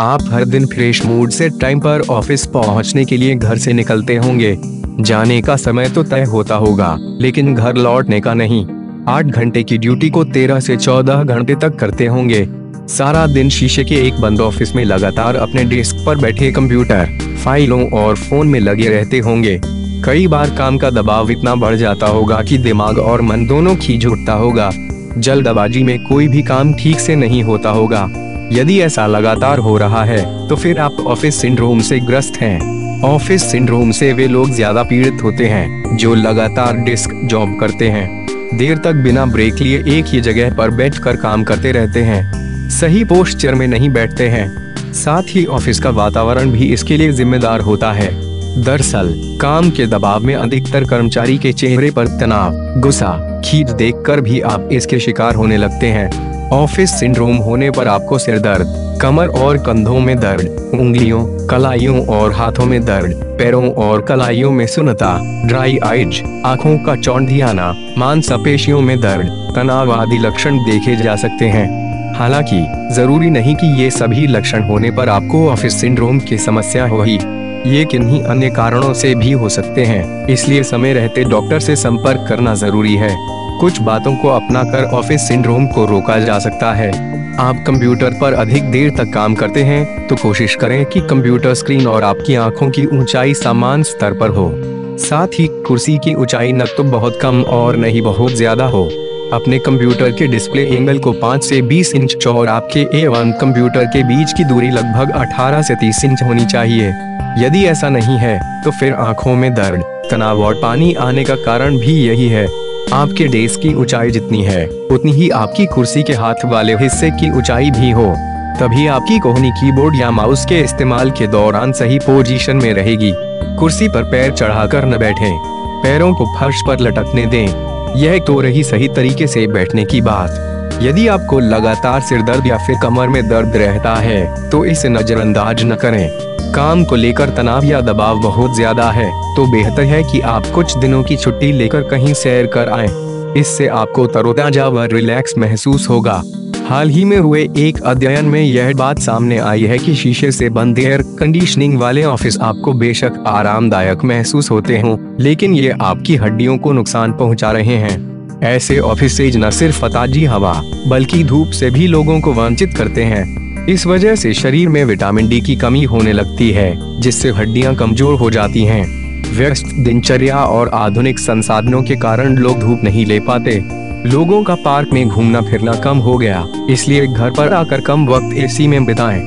आप हर दिन फ्रेश मूड से टाइम पर ऑफ़िस पहुँचने के लिए घर से निकलते होंगे। जाने का समय तो तय होता होगा, लेकिन घर लौटने का नहीं। आठ घंटे की ड्यूटी को तेरह से चौदह घंटे तक करते होंगे। सारा दिन शीशे के एक बंद ऑफ़िस में लगातार अपने डेस्क पर बैठे कंप्यूटर फाइलों और फ़ोन में लगे रहते होंगे। कई बार काम का दबाव इतना बढ़ जाता होगा कि दिमाग और मन दोनों खींच उठता होगा। जल्दबाजी में कोई भी काम ठीक से नहीं होता होगा। यदि ऐसा लगातार हो रहा है तो फिर आप ऑफ़िस सिंड्रोम से ग्रस्त हैं। ऑफ़िस सिंड्रोम से वे लोग ज़्यादा पीड़ित होते हैं, जो लगातार डिस्क जॉब करते हैं। देर तक बिना ब्रेक लिए एक ही जगह पर बैठकर काम करते रहते हैं। सही पोस्चर में नहीं बैठते हैं। साथ ही ऑफ़िस का वातावरण भी इसके लिए जिम्मेदार होता है। दरअसल, काम के दबाव में अधिकतर कर्मचारी के चेहरे पर तनाव, गुस्सा, खींच देखकर भी आप इसके शिकार होने लगते हैं। ऑफ़िस सिंड्रोम होने पर आपको सिर दर्द, कमर और कंधों में दर्द, उंगलियों, कलाइयों और हाथों में दर्द, पैरों और कलाइयों में सुनता ड्राई आइज़ आँखों का चौंधियाना, मांसपेशियों में दर्द, तनाव आदि लक्षण देखे जा सकते हैं। हालाँकि, ज़रूरी नहीं कि ये सभी लक्षण होने पर आपको ऑफ़िस सिंड्रोम की समस्या हो ही, ये किन्हीं अन्य कारणों से भी हो सकते हैं, इसलिए समय रहते डॉक्टर से संपर्क करना ज़रूरी है। कुछ बातों को अपना कर ऑफ़िस सिंड्रोम को रोका जा सकता है। आप कंप्यूटर पर अधिक देर तक काम करते हैं तो कोशिश करें कि कंप्यूटर स्क्रीन और आपकी आँखों की ऊंचाई समान स्तर पर हो। साथ ही कुर्सी की ऊंचाई न तो बहुत कम और न ही बहुत ज़्यादा हो। अपने कंप्यूटर के डिस्प्ले एंगल को 5 से 20 इंच और आपके ए कंप्यूटर के बीच की दूरी लगभग 18 से 30 इंच होनी चाहिए। यदि ऐसा नहीं है तो फिर आँखों में दर्द, तनाव और पानी आने का कारण भी यही है। आपके डेस्क की ऊंचाई जितनी है उतनी ही आपकी कुर्सी के हाथ वाले हिस्से की ऊंचाई भी हो। तभी आपकी कोहनी कीबोर्ड या माउस के इस्तेमाल के दौरान सही पोजीशन में रहेगी। कुर्सी पर पैर चढ़ाकर न बैठें, पैरों को फर्श पर लटकने दें। यह तो रही सही तरीके से बैठने की बात। यदि आपको लगातार सिर दर्द या फिर कमर में दर्द रहता है तो इसे नजरअंदाज न करें। काम को लेकर तनाव या दबाव बहुत ज़्यादा है तो बेहतर है कि आप कुछ दिनों की छुट्टी लेकर कहीं सैर कर आए। इससे आपको तरोताजा व रिलैक्स महसूस होगा। हाल ही में हुए एक अध्ययन में यह बात सामने आई है कि शीशे से बंद एयर कंडीशनिंग वाले ऑफ़िस आपको बेशक आरामदायक महसूस होते हों, लेकिन ये आपकी हड्डियों को नुकसान पहुँचा रहे हैं। ऐसे ऑफ़िस न सिर्फ़ ताजी हवा, बल्कि धूप से भी लोगों को वंचित करते हैं इस वजह से शरीर में विटामिन डी की कमी होने लगती है, जिससे हड्डियाँ कमज़ोर हो जाती हैं। व्यस्त दिनचर्या और आधुनिक संसाधनों के कारण लोग धूप नहीं ले पाते लोगों का पार्क में घूमना फिरना कम हो गया, इसलिए घर पर आकर कम वक्त एसी में बिताएँ।